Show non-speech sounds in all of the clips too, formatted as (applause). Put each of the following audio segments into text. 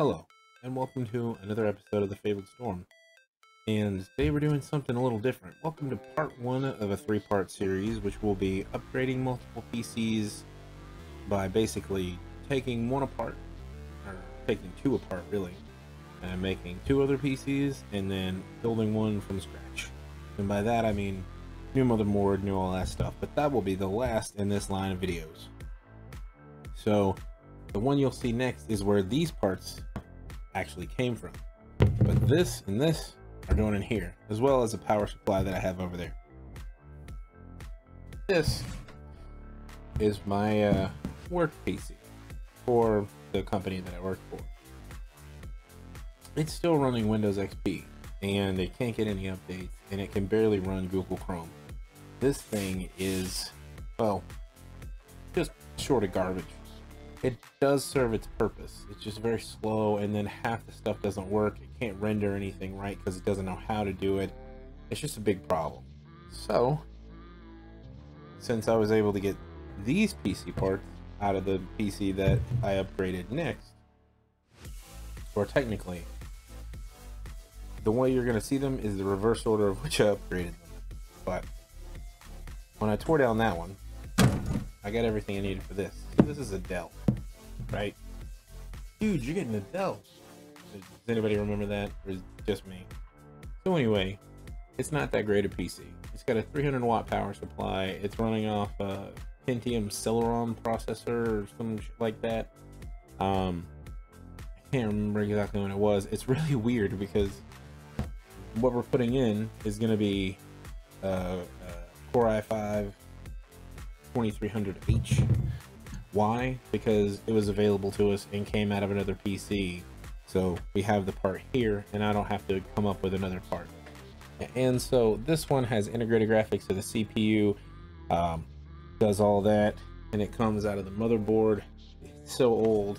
Hello, and welcome to another episode of The Fabled Storm. And today we're doing something a little different. Welcome to part one of a three-part series, which will be upgrading multiple PCs by basically taking one apart, or taking two apart really, and making two other PCs, and then building one from scratch. And by that I mean new motherboard, new all that stuff, but that will be the last in this line of videos. So the one you'll see next is where these parts actually came from. But this and this are going in here, as well as a power supply that I have over there. This is my uh, work PC for the company that I work for. It's still running Windows XP, and it can't get any updates, and it can barely run Google Chrome. This thing is, well, just short of garbage it does serve its purpose. It's just very slow, and then half the stuff doesn't work. It can't render anything right because it doesn't know how to do it. It's just a big problem. So, since I was able to get these PC parts out of the PC that I upgraded next, or technically, the way you're going to see them is the reverse order of which I upgraded them. But when I tore down that one, I got everything I needed for this. This is a Dell right? Dude, you're getting a Dell. Does anybody remember that? Or is just me? So anyway, it's not that great a PC. It's got a 300 watt power supply. It's running off a Pentium Celeron processor or some shit like that. Um, I can't remember exactly when it was. It's really (laughs) weird because what we're putting in is going to be uh, uh, Core i5 2300H why? Because it was available to us and came out of another PC. So we have the part here and I don't have to come up with another part. And so this one has integrated graphics So the CPU, um, does all that, and it comes out of the motherboard. It's so old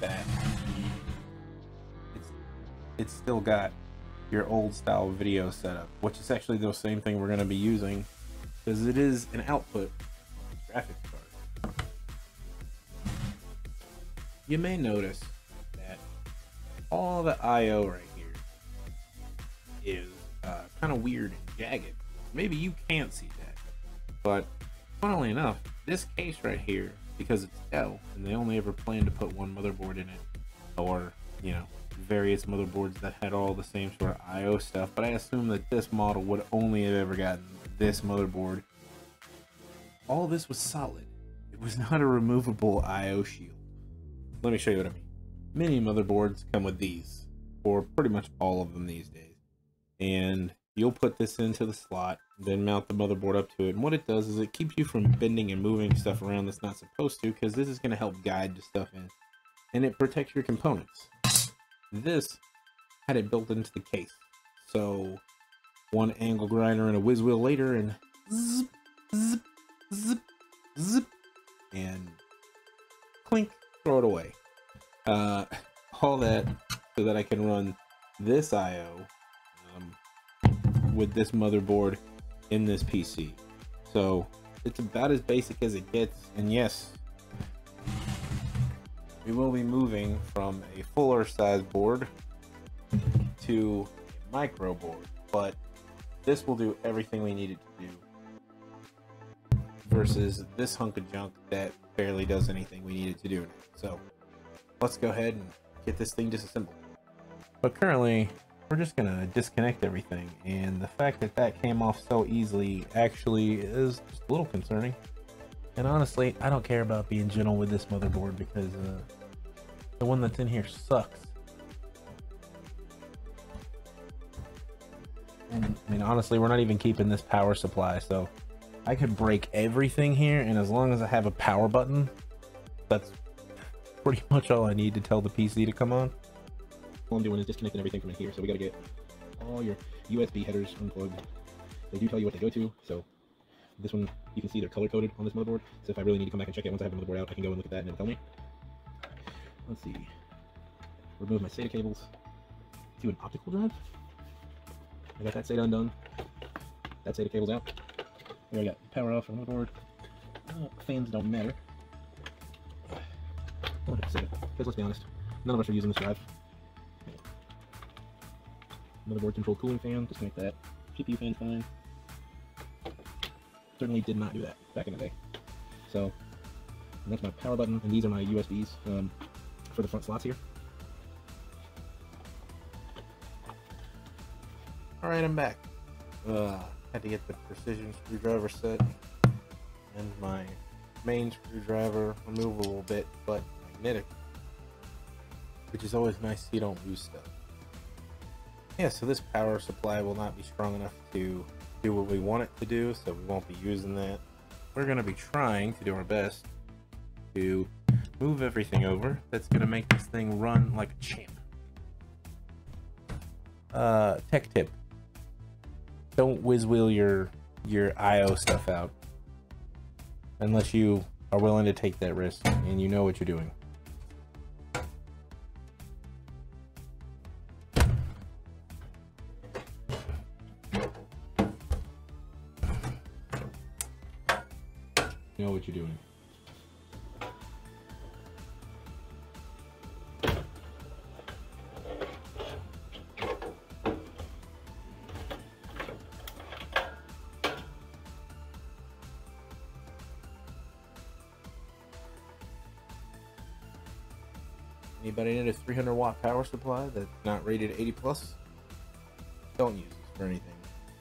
that it's, it's still got your old style video setup, which is actually the same thing we're going to be using because it is an output graphics card you may notice that all the I.O. right here is uh, kind of weird and jagged. Maybe you can't see that, but funnily enough, this case right here, because it's Dell, and they only ever plan to put one motherboard in it, or, you know, various motherboards that had all the same sort of I.O. stuff, but I assume that this model would only have ever gotten this motherboard. All this was solid. It was not a removable I.O. shield let me show you what I mean. Many motherboards come with these, or pretty much all of them these days. And you'll put this into the slot, then mount the motherboard up to it. And what it does is it keeps you from bending and moving stuff around that's not supposed to, because this is going to help guide the stuff in. And it protects your components. This had it built into the case. So one angle grinder and a whiz wheel later and zip, zip, zip, zip, and clink, throw it away. Uh, (laughs) all that so that I can run this IO um, with this motherboard in this PC. So it's about as basic as it gets. And yes, we will be moving from a fuller size board to a micro board, but this will do everything we need it to do versus this hunk of junk that barely does anything we need it to do. So let's go ahead and get this thing disassembled. But currently, we're just gonna disconnect everything, and the fact that that came off so easily actually is just a little concerning. And honestly, I don't care about being gentle with this motherboard because uh, the one that's in here sucks. And I mean, honestly, we're not even keeping this power supply, so I could break everything here, and as long as I have a power button, that's pretty (laughs) much all I need to tell the PC to come on. All I'm doing is disconnecting everything from in here, so we gotta get all your USB headers unplugged. They do tell you what they go to, so this one, you can see they're color-coded on this motherboard, so if I really need to come back and check it once I have the motherboard out, I can go and look at that and it'll tell me. Let's see. Remove my SATA cables Do an optical drive. I got that SATA undone. That SATA cable's out. There I got power off on the board. Uh, fans don't matter. What is it? Because let's be honest, none of us are using this drive. Another motherboard control cooling fan, disconnect that. GPU fan fine. Certainly did not do that back in the day. So, that's my power button, and these are my USBs um, for the front slots here. All right, I'm back. Uh, had to get the precision screwdriver set and my main screwdriver removable bit, but magnetic, which is always nice so you don't lose stuff. Yeah, so this power supply will not be strong enough to do what we want it to do, so we won't be using that. We're going to be trying to do our best to move everything over that's going to make this thing run like a champ. Uh, tech tip. Don't whiz wheel your your IO stuff out unless you are willing to take that risk and you know what you're doing. Know what you're doing. Anybody need a 300 watt power supply that's not rated 80 plus? Don't use this for anything.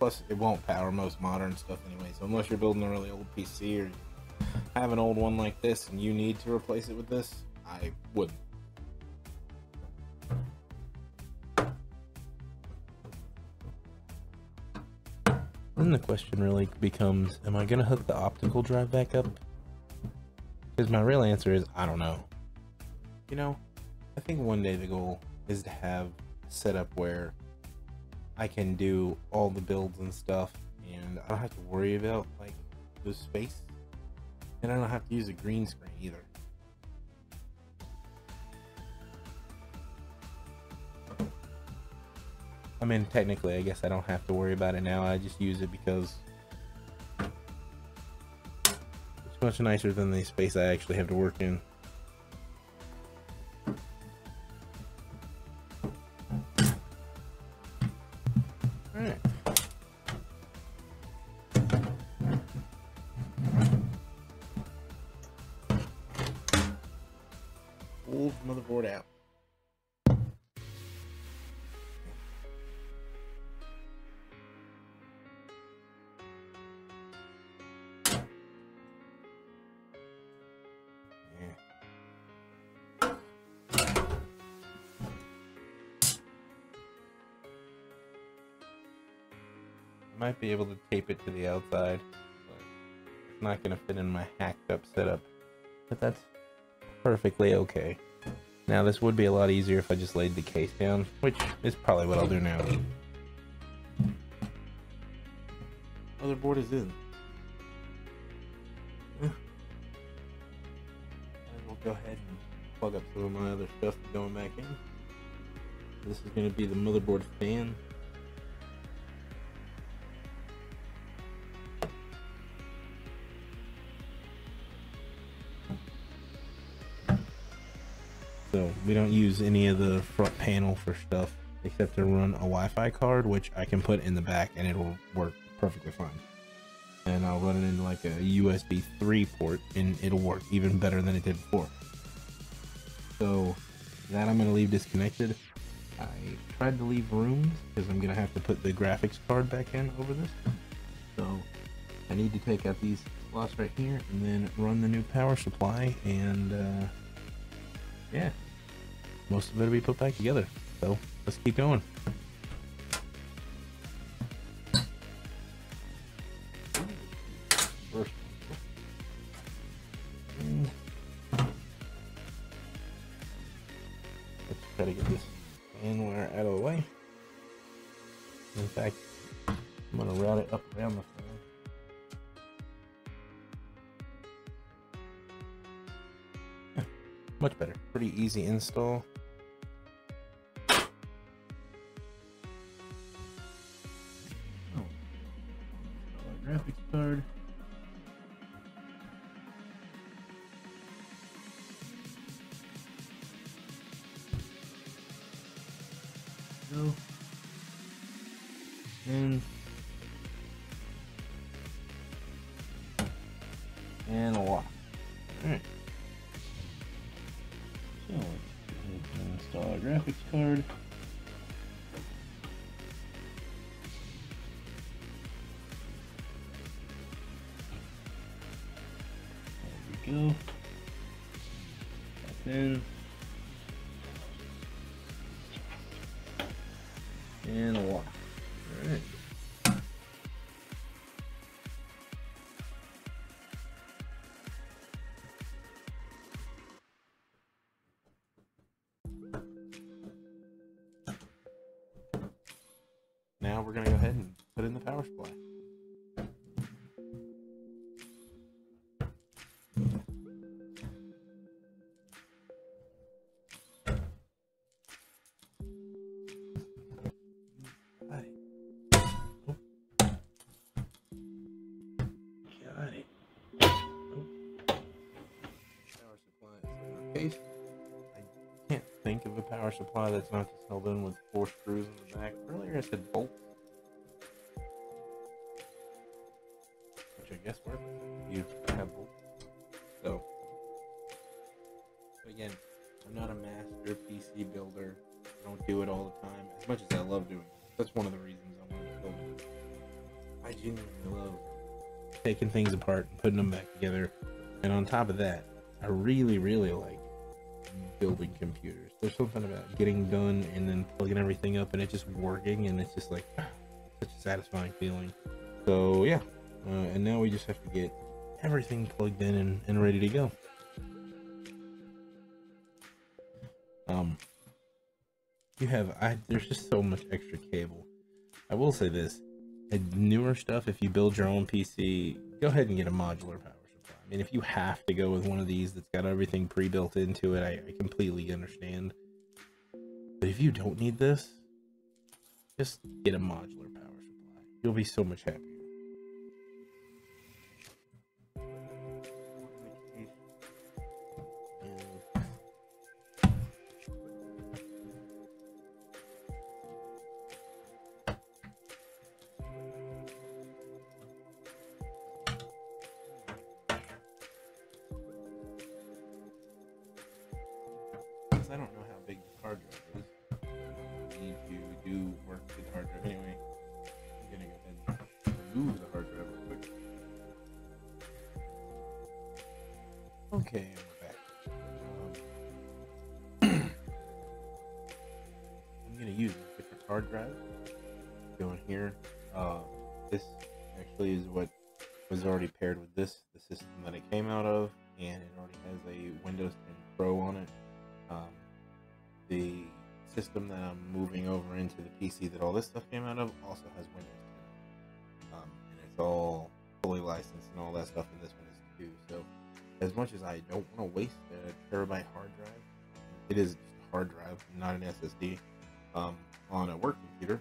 Plus, it won't power most modern stuff anyway. So unless you're building a really old PC or have an old one like this and you need to replace it with this, I wouldn't. Then the question really becomes, am I gonna hook the optical drive back up? Because my real answer is, I don't know. You know, I think one day the goal is to have a setup where I can do all the builds and stuff and I don't have to worry about like the space. And I don't have to use a green screen either. I mean, technically, I guess I don't have to worry about it now. I just use it because it's much nicer than the space I actually have to work in. Might be able to tape it to the outside, but it's not going to fit in my hacked up setup. But that's perfectly okay. Now this would be a lot easier if I just laid the case down, which is probably what I'll do now. Motherboard is in. And we'll go ahead and plug up some of my other stuff going back in. This is going to be the motherboard fan. We don't use any of the front panel for stuff except to run a Wi-Fi card, which I can put in the back and it'll work perfectly fine. And I'll run it in like a USB 3 port and it'll work even better than it did before. So that I'm gonna leave disconnected. I tried to leave rooms because I'm gonna have to put the graphics card back in over this. So I need to take out these slots right here and then run the new power supply and uh, yeah, most of it will be put back together. So let's keep going. First. Mm. And a lock. Alright. So let's install a graphics card. There we go. That's in. Now we're gonna go ahead and put in the power supply. Supply that's not just held in with four screws in the back. Earlier I said bolts. Which I guess works. You have bolts. So, again, I'm not a master PC builder. I don't do it all the time. As much as I love doing it. That's one of the reasons I want to build it. I genuinely love taking things apart and putting them back together. And on top of that, I really, really like building computers. There's something about getting done and then plugging everything up and it just working and it's just like such a satisfying feeling. So yeah, uh, and now we just have to get everything plugged in and, and ready to go. Um, you have I there's just so much extra cable. I will say this: newer stuff, if you build your own PC, go ahead and get a modular power. I mean, if you have to go with one of these that's got everything pre-built into it, I, I completely understand. But if you don't need this, just get a modular power supply. You'll be so much happier. I don't know how big the hard drive is, I need to do work with the hard drive anyway. I'm gonna go ahead and remove the hard drive real quick. Okay, we're back. Um, (clears throat) I'm gonna use a different hard drive. Going here. Uh, this actually is what was already paired with this, the system that it came out of, and it already has a Windows 10 Pro on it. System that I'm moving over into the PC that all this stuff came out of also has Windows 10. Um, and it's all fully licensed and all that stuff, and this one is too. So, as much as I don't want to waste a terabyte hard drive, it is a hard drive, not an SSD, um, on a work computer.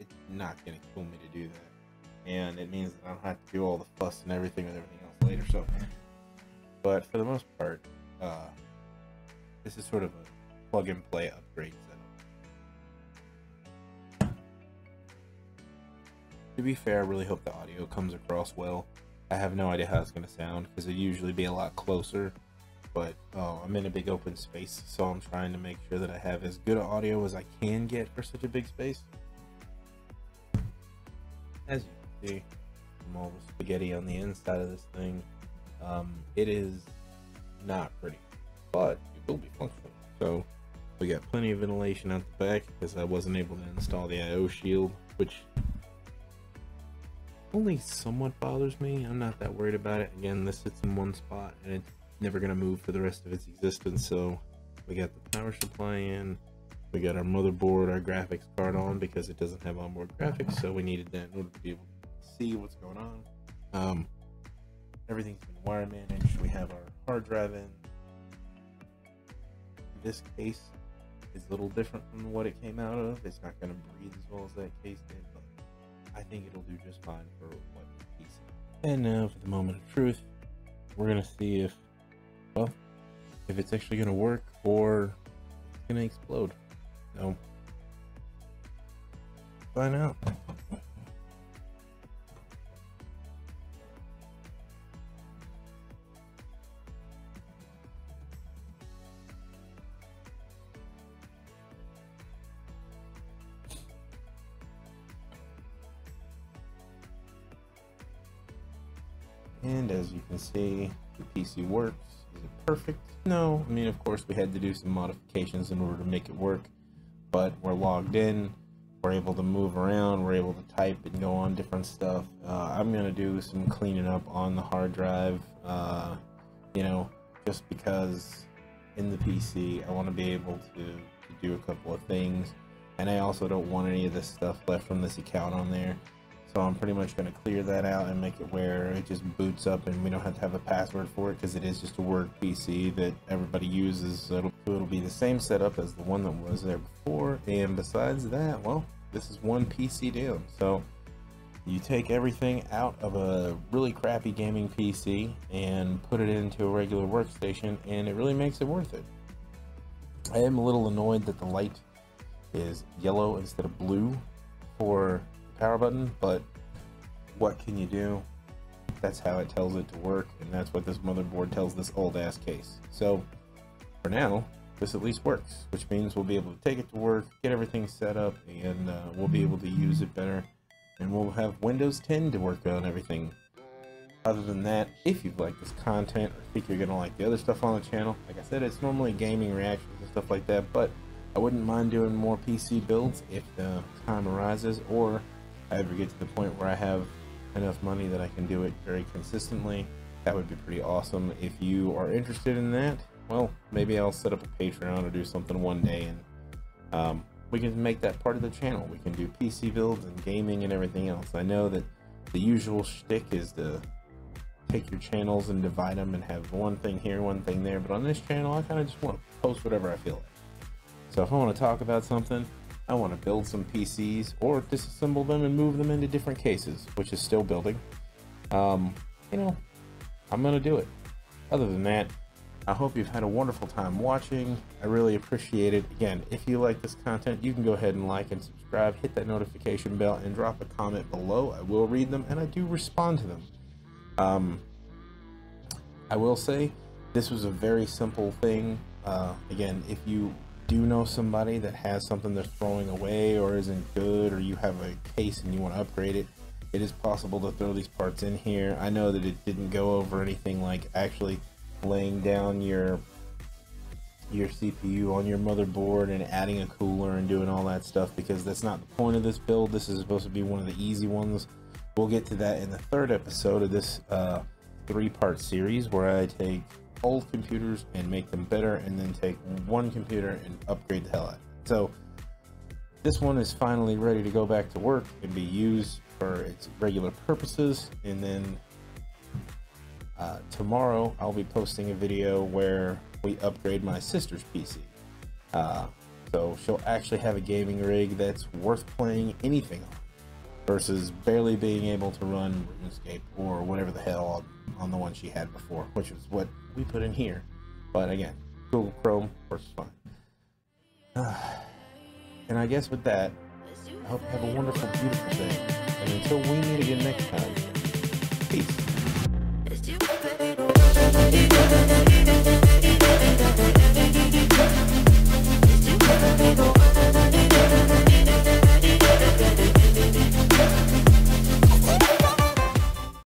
It's not going to kill me to do that, and it means that I don't have to do all the fuss and everything with everything else later. So, but for the most part, uh, this is sort of a plug and play upgrade setup. To be fair, I really hope the audio comes across well. I have no idea how it's going to sound because it usually be a lot closer, but uh, I'm in a big open space, so I'm trying to make sure that I have as good audio as I can get for such a big space. As you can see, I'm all the spaghetti on the inside of this thing. Um, it is not pretty, but it will be functional. So we got plenty of ventilation out the back because I wasn't able to install the IO shield, which only somewhat bothers me. I'm not that worried about it. Again, this sits in one spot and it's never going to move for the rest of its existence. So we got the power supply in. We got our motherboard, our graphics card on because it doesn't have onboard graphics. So we needed that in order to be able to see what's going on. Um, everything's been wire managed. We have our hard drive in. This case is a little different from what it came out of. It's not going to breathe as well as that case did, but I think it'll do just fine for what piece. And now for the moment of truth, we're gonna see if, well, if it's actually gonna work or it's gonna explode. So find out. And as you can see, the PC works. Is it perfect? No. I mean, of course, we had to do some modifications in order to make it work, but we're logged in. We're able to move around. We're able to type and go on different stuff. Uh, I'm going to do some cleaning up on the hard drive, uh, you know, just because in the PC, I want to be able to, to do a couple of things. And I also don't want any of this stuff left from this account on there. So I'm pretty much going to clear that out and make it where it just boots up and we don't have to have a password for it because it is just a work PC that everybody uses. So it'll, it'll be the same setup as the one that was there before. And besides that, well, this is one PC down. So you take everything out of a really crappy gaming PC and put it into a regular workstation and it really makes it worth it. I am a little annoyed that the light is yellow instead of blue for power button, but what can you do? That's how it tells it to work, and that's what this motherboard tells this old ass case. So, for now, this at least works, which means we'll be able to take it to work, get everything set up, and uh, we'll be able to use it better, and we'll have Windows 10 to work on everything. Other than that, if you like this content or think you're gonna like the other stuff on the channel, like I said, it's normally gaming reactions and stuff like that, but I wouldn't mind doing more PC builds if the time arises, or I ever get to the point where I have enough money that I can do it very consistently, that would be pretty awesome. If you are interested in that, well, maybe I'll set up a Patreon or do something one day and um, we can make that part of the channel. We can do PC builds and gaming and everything else. I know that the usual shtick is to take your channels and divide them and have one thing here, one thing there, but on this channel, I kind of just want to post whatever I feel like. So if I want to talk about something, I want to build some PCs or disassemble them and move them into different cases, which is still building. Um, you know, I'm going to do it. Other than that, I hope you've had a wonderful time watching. I really appreciate it. Again, if you like this content, you can go ahead and like and subscribe, hit that notification bell, and drop a comment below. I will read them, and I do respond to them. Um, I will say, this was a very simple thing. Uh, again, if you do know somebody that has something they're throwing away or isn't good or you have a case and you want to upgrade it it is possible to throw these parts in here. I know that it didn't go over anything like actually laying down your your CPU on your motherboard and adding a cooler and doing all that stuff because that's not the point of this build. This is supposed to be one of the easy ones. We'll get to that in the third episode of this uh, three part series where I take old computers and make them better and then take one computer and upgrade the hell out. So this one is finally ready to go back to work and be used for its regular purposes and then uh, tomorrow I'll be posting a video where we upgrade my sister's PC. Uh, so she'll actually have a gaming rig that's worth playing anything on versus barely being able to run RuneScape or whatever the hell on, on the one she had before, which is what we put in here. But again, Google Chrome works fine. (sighs) And I guess with that, I hope you have a wonderful, beautiful day. And until we meet again next time, peace.